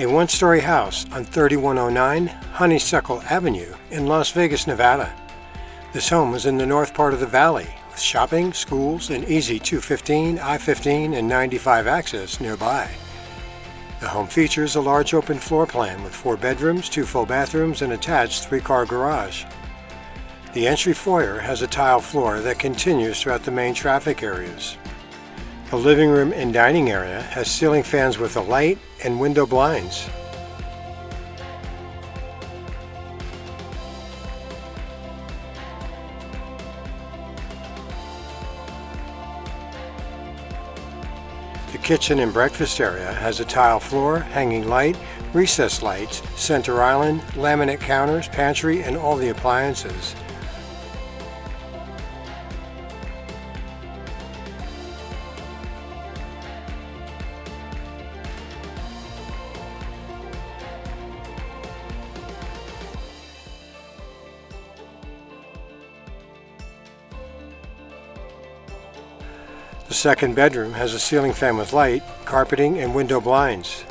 a one-story house on 3109 Honeysuckle Avenue in Las Vegas, Nevada. This home is in the north part of the valley with shopping, schools, and easy 215, I-15, and 95 access nearby. The home features a large open floor plan with four bedrooms, two full bathrooms, and attached three-car garage. The entry foyer has a tile floor that continues throughout the main traffic areas. The living room and dining area has ceiling fans with a light and window blinds. The kitchen and breakfast area has a tile floor, hanging light, recessed lights, center island, laminate counters, pantry, and all the appliances. The second bedroom has a ceiling fan with light, carpeting, and window blinds.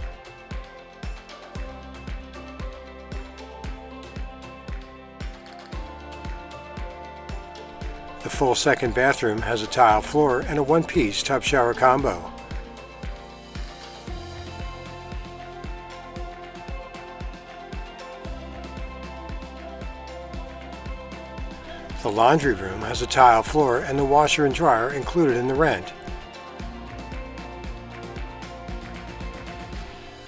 The full second bathroom has a tile floor and a one-piece tub shower combo. The laundry room has a tile floor and the washer and dryer included in the rent.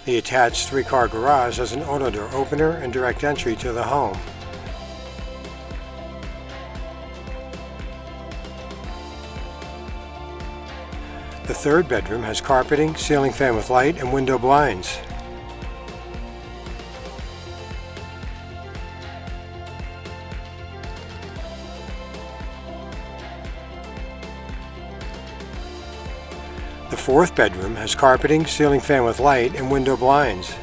The attached three-car garage has an auto door opener and direct entry to the home. The third bedroom has carpeting, ceiling fan with light, and window blinds. The fourth bedroom has carpeting, ceiling fan with light, and window blinds.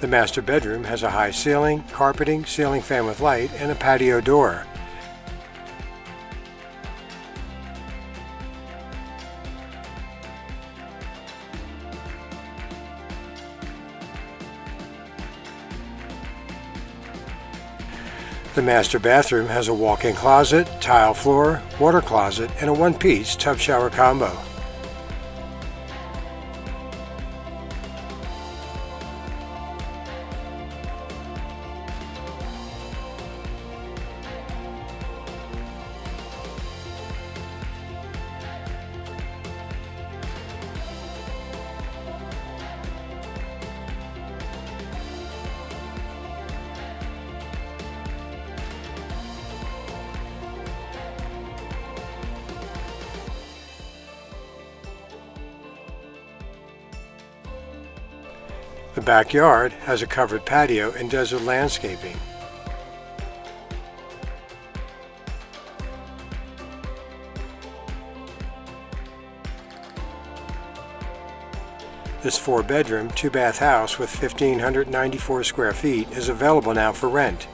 The master bedroom has a high ceiling, carpeting, ceiling fan with light, and a patio door. The master bathroom has a walk-in closet, tile floor, water closet, and a one-piece tub shower combo. The backyard has a covered patio and desert landscaping. This four-bedroom, two-bath house with 1,594 square feet is available now for rent.